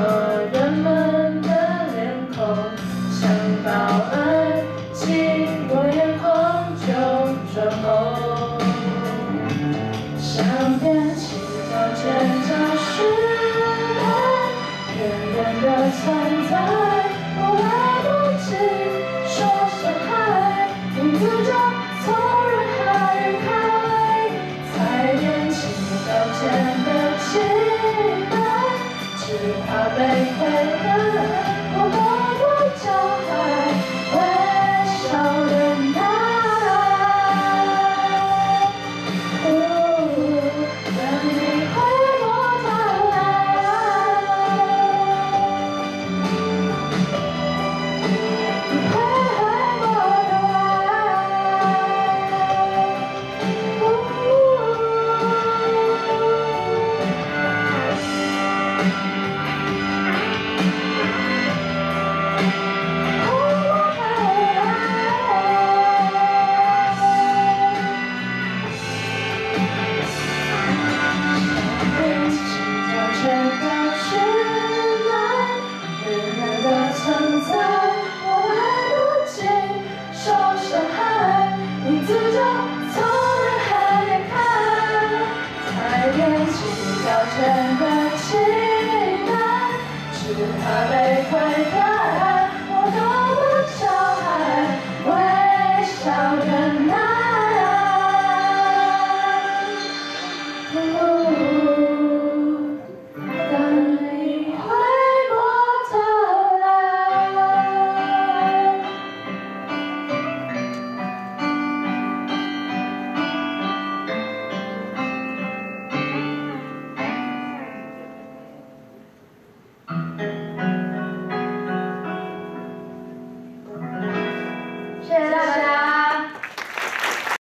和人们的脸孔想到爱情我眼眶就成风想踮起脚尖就是爱远远的存在